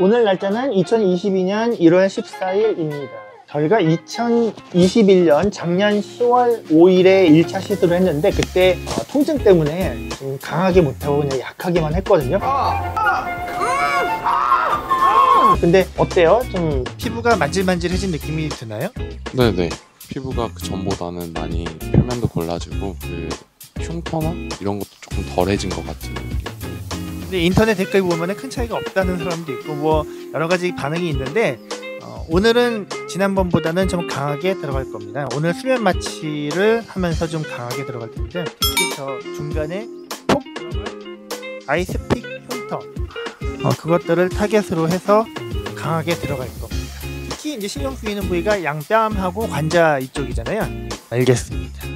오늘 날짜는 2022년 1월 14일입니다. 저희가 2021년 작년 10월 5일에 1차 시도를 했는데 그때 어, 통증 때문에 좀 강하게 못하고 그냥 약하게만 했거든요. 근데 어때요? 좀 피부가 만질만질해진 느낌이 드나요? 네네. 피부가 그 전보다는 많이 표면도 골라지고 그 흉터나 이런 것도 조금 덜해진 것 같은 느낌. 근데 인터넷 댓글 보면 큰 차이가 없다는 사람도 있고 뭐 여러 가지 반응이 있는데 어, 오늘은 지난번보다는 좀 강하게 들어갈 겁니다. 오늘 수면 마취를 하면서 좀 강하게 들어갈 텐데 특히 저 중간에 톡 들어간 아이스픽 흉터 어, 그것들을 타겟으로 해서 강하게 들어갈 겁니다. 특히 이제 신경 쓰이는 부위가 양뺨하고 관자 이쪽이잖아요. 알겠습니다.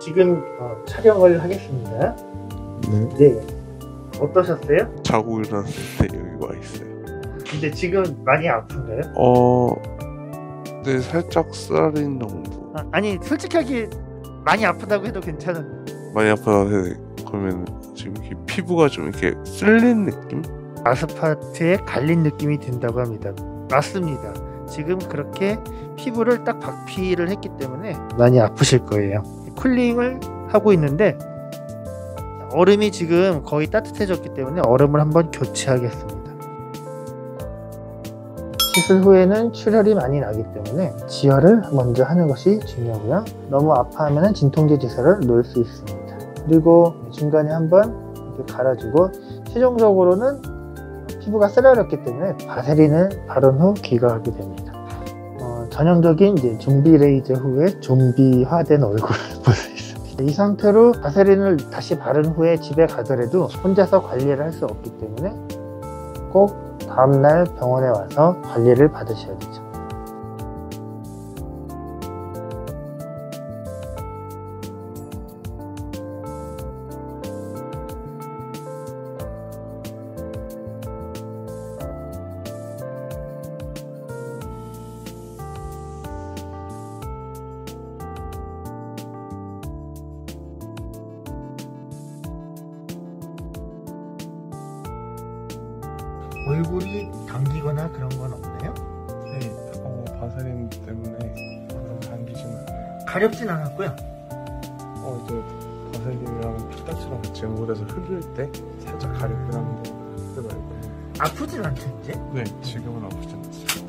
지금 어, 촬영을 하겠습니다. 네. 네. 어떠셨어요? 자고 일어났을 때 여기 와 있어요. 근데 지금 많이 아픈가요? 어, 네, 살짝 쓰라린 정도. 아, 아니 솔직하게 많이 아프다고 해도 괜찮은데 많이 아파서 그러면 지금 이렇게 피부가 좀 이렇게 쓸린 느낌? 아스파트에 갈린 느낌이 든다고 합니다. 맞습니다. 지금 그렇게 피부를 딱 박피를 했기 때문에 많이 아프실 거예요. 쿨링을 하고 있는데 얼음이 지금 거의 따뜻해졌기 때문에 얼음을 한번 교체하겠습니다. 시술 후에는 출혈이 많이 나기 때문에 지혈을 먼저 하는 것이 중요하고요. 너무 아파하면 진통제 주사를 놓을 수 있습니다. 그리고 중간에 한번 이렇게 갈아주고 최종적으로는 피부가 쓰라렸기 때문에 바세린을 바른 후 귀가하게 됩니다. 어, 전형적인 이제 좀비 레이저 후에 좀비화된 얼굴을 볼 수 있습니다. 이 상태로 바세린을 다시 바른 후에 집에 가더라도 혼자서 관리를 할 수 없기 때문에 꼭 다음날 병원에 와서 관리를 받으셔야 되죠. 얼굴이 당기거나 그런 건 없나요? 네, 어, 바세린 때문에 당기진 않아요. 가렵진 않았고요. 어, 이제 바세린이랑 피타치랑 같이 연고돼서 흐를 때 살짝 가렵긴 한데, 그래 말고. 아프진 않죠 이제? 네, 지금은 아프지 않았어요.